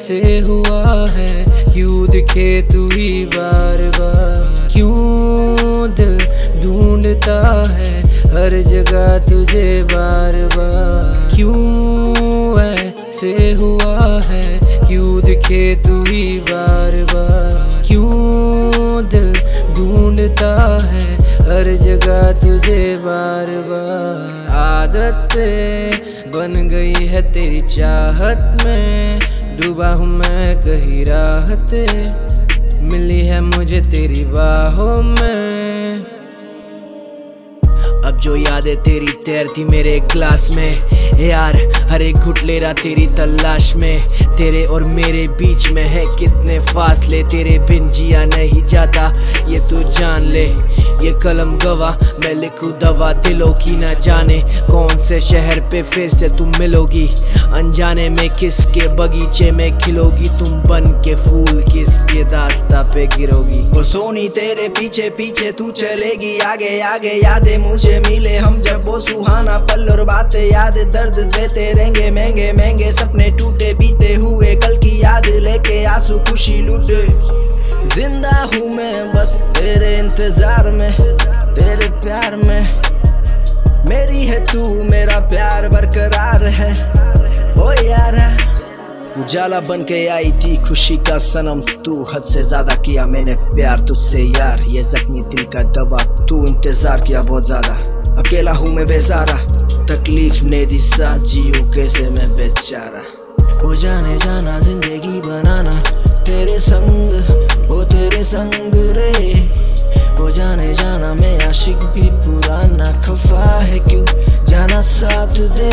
से हुआ है? क्यों दिखे तू ही बार बार क्यों दिल ढूंढता है हर जगह तुझे बार बार क्यों ऐसे हुआ है? क्यों दिखे तू ही बार बार क्यों दिल ढूंढता है हर जगह तुझे बार बार आदत बन गई है तेरी चाहत में। डूबा हूँ मैं कहीं राहत। मिली है मुझे तेरी बाहों में। अब जो यादें तेरी तैरती मेरे क्लास में। यार, हर एक रहा तेरी तलाश में। तेरे और मेरे बीच में है कितने फासले। तेरे बिन जिया नहीं जाता, ये तू जान ले। ये कलम गवा, मैं लिखूं दवा दिलों की ना जाने कौन से शहर पे फिर से तुम मिलोगी। अनजाने में किसके बगीचे में खिलोगी, तुम बन के फूल किसके दास्ता पे गिरोगी। वो सोनी, तेरे पीछे पीछे तू चलेगी। आगे आगे यादें मुझे मिले। हम जब वो सुहाना पल और बातें याद दर्द देते रहेंगे। महँगे महँगे सपने टूटे, बीते हुए कल की याद लेके आँसू खुशी लूटे। ज़िंदा इंतज़ार में, तेरे प्यार में। मेरी है तू, मेरा प्यार बरकरार है। ओ यारा, उजाला बन के आई थी खुशी का सनम। तू हद से ज़्यादा किया मैंने प्यार तुझसे यार। ये जख्मी दिल का दवा, तू इंतज़ार किया बहुत ज़्यादा। अकेला हूँ मैं बेसारा तकलीफ़ ने दी साथ जियो कैसे मैं बेचारा। वो जाने जाना, ज़िंदगी बनाना। तेरे संग, ओ तेरे संग रे। दे।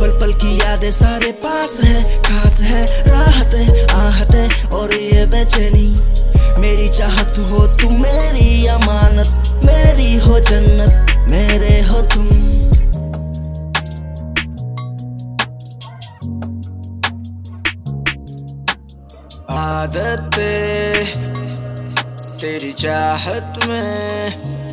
पल पल की यादें सारे पास है, खास है, राहत है आहत है और ये बेचैनी। मेरी चाहत हो तू मेरी अमानत, मेरी हो जन्नत, मेरे हो तुम। आदत तेरी चाहत में